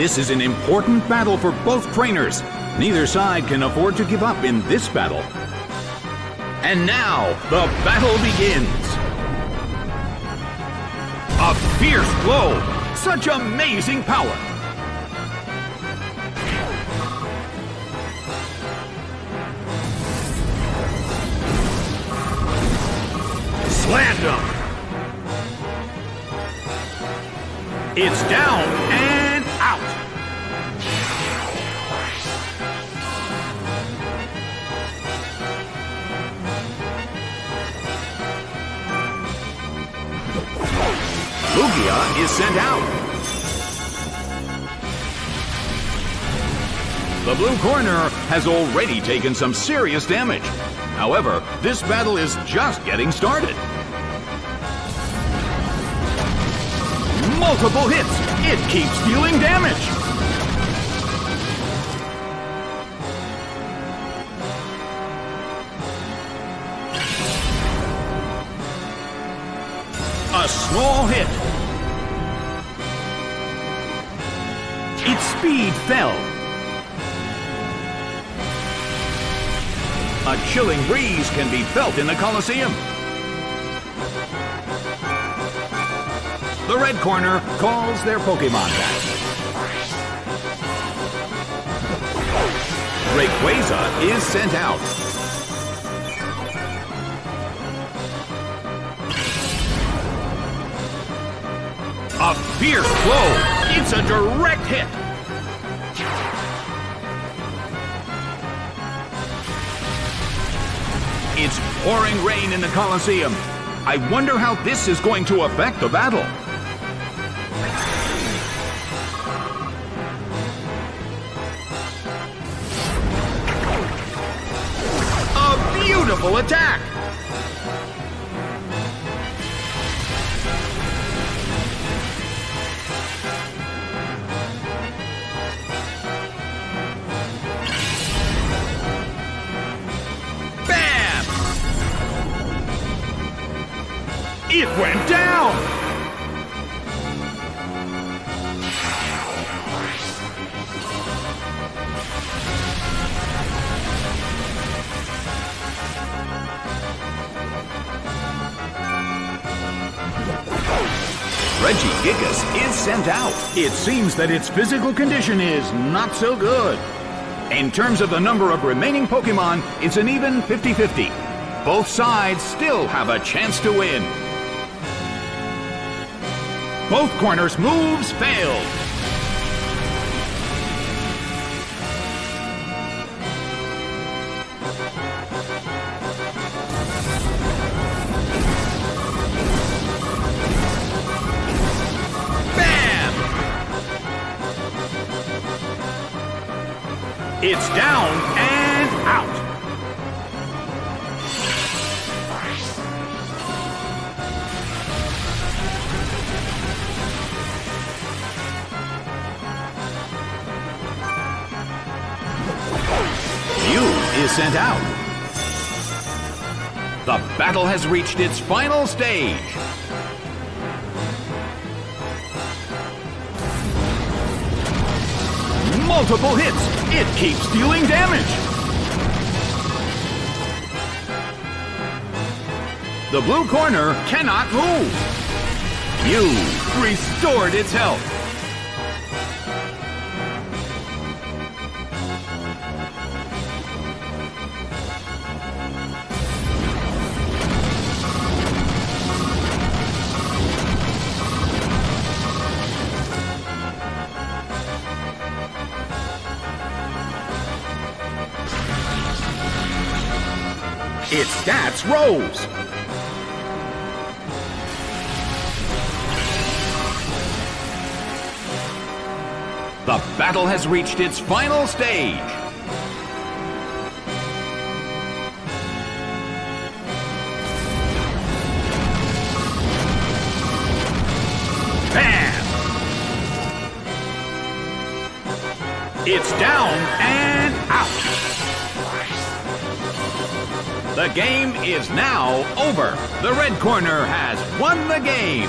This is an important battle for both trainers. Neither side can afford to give up in this battle. And now, the battle begins. A fierce blow! Such amazing power! Slammed him! It's down and Is sent out. The blue corner has already taken some serious damage. However, this battle is just getting started. Multiple hits. It keeps dealing damage. Fell. A chilling breeze can be felt in the Colosseum. The red corner calls their Pokemon back. Rayquaza is sent out. A fierce blow. It's a direct hit. Pouring rain in the Colosseum. I wonder how this is going to affect the battle. It went down! Regigigas is sent out. It seems that its physical condition is not so good. In terms of the number of remaining Pokemon, it's an even 50-50. Both sides still have a chance to win. Both corners' moves failed. Bam! It's down Sent out. The battle has reached its final stage. Multiple hits. It keeps dealing damage. The blue corner cannot move. You restored its health. Its stats rose. The battle has reached its final stage. Bam! It's down and out. The game is now over. The red corner has won the game.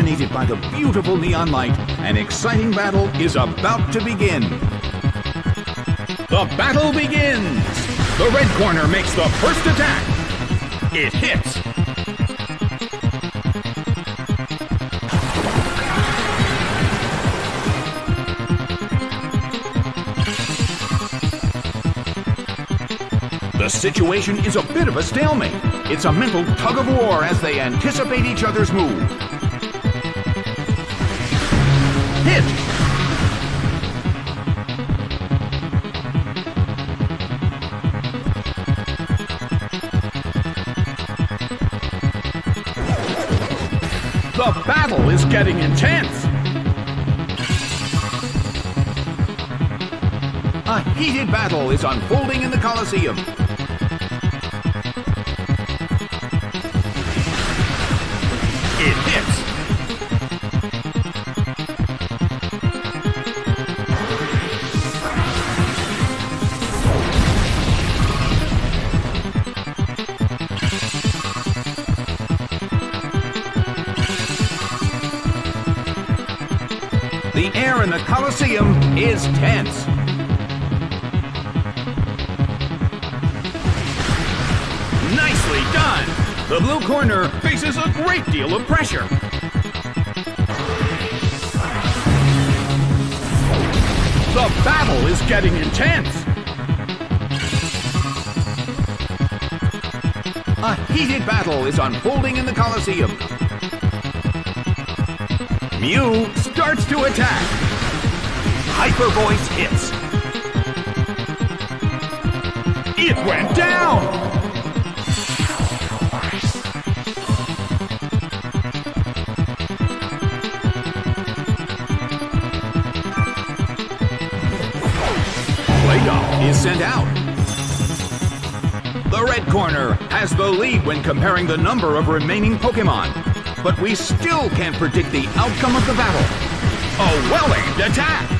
Illuminated by the beautiful neon light, an exciting battle is about to begin. The battle begins! The red corner makes the first attack. It hits. The situation is a bit of a stalemate. It's a mental tug of war as they anticipate each other's move. Hit! The battle is getting intense! A heated battle is unfolding in the Colosseum. The Colosseum is tense. Nicely done! The blue corner faces a great deal of pressure. The battle is getting intense. A heated battle is unfolding in the Colosseum. Mew starts to attack. Hyper Voice hits. It went down! Play-Doh is sent out. The red corner has the lead when comparing the number of remaining Pokemon. But we still can't predict the outcome of the battle. A well-aimed attack!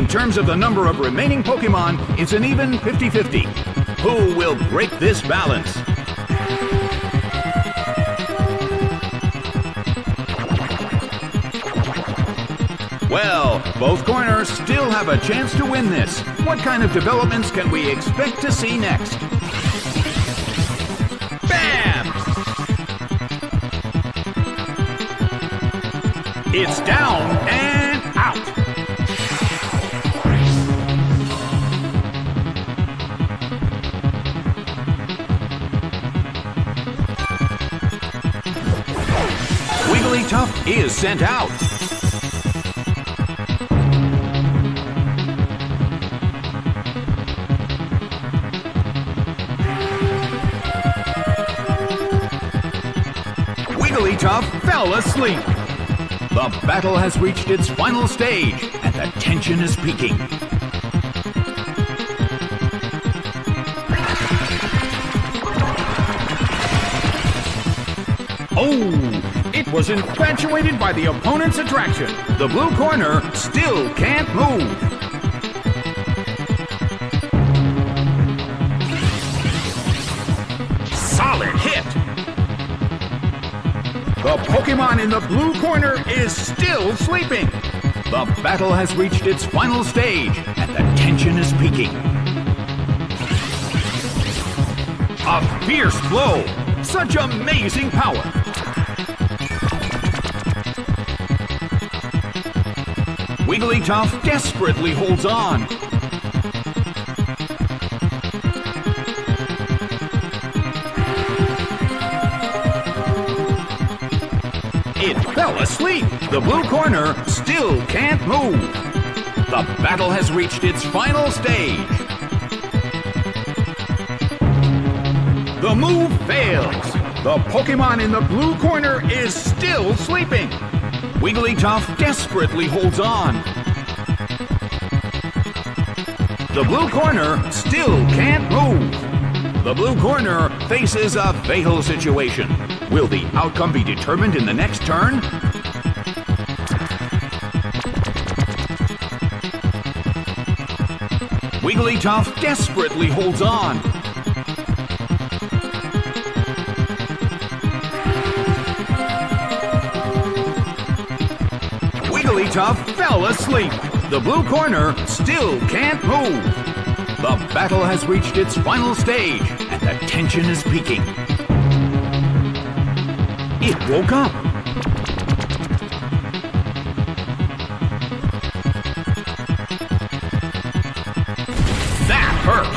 In terms of the number of remaining Pokemon, it's an even 50-50. Who will break this balance? Well, both corners still have a chance to win this. What kind of developments can we expect to see next? Bam! It's down is sent out. Wigglytuff fell asleep. The battle has reached its final stage, and the tension is peaking. Was infatuated by the opponent's attraction. The blue corner still can't move. Solid hit. The Pokemon in the blue corner is still sleeping. The battle has reached its final stage, and the tension is peaking. A fierce blow! Such amazing power! Wigglytuff desperately holds on. It fell asleep. The blue corner still can't move. The battle has reached its final stage. The move fails. The Pokemon in the blue corner is still sleeping. Wigglytuff desperately holds on. The blue corner still can't move. The blue corner faces a fatal situation. Will the outcome be determined in the next turn? Wigglytuff desperately holds on. Wigglytuff fell asleep. The blue corner still can't move. The battle has reached its final stage, and the tension is peaking. It woke up. That hurt.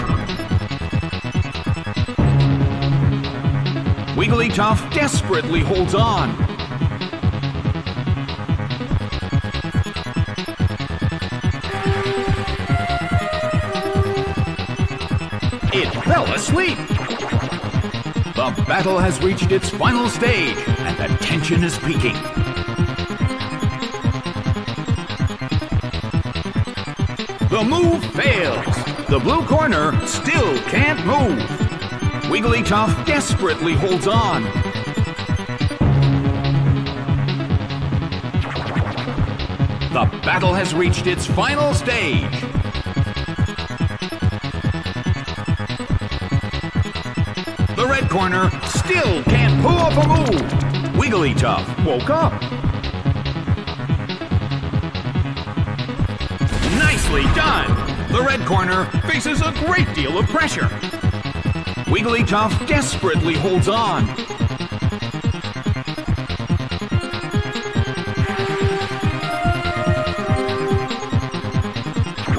Wigglytuff desperately holds on. The battle has reached its final stage, and the tension is peaking. The move fails. The blue corner still can't move. Wigglytuff desperately holds on. The battle has reached its final stage. Red corner still can't pull off a move. Wigglytuff woke up. Nicely done. The red corner faces a great deal of pressure. Wigglytuff desperately holds on.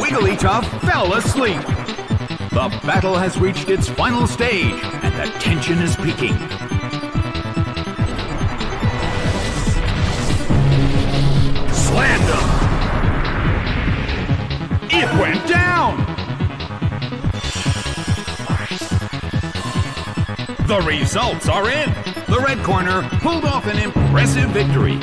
Wigglytuff fell asleep. The battle has reached its final stage, the tension is peaking. Slammed him! It went down! The results are in! The red corner pulled off an impressive victory.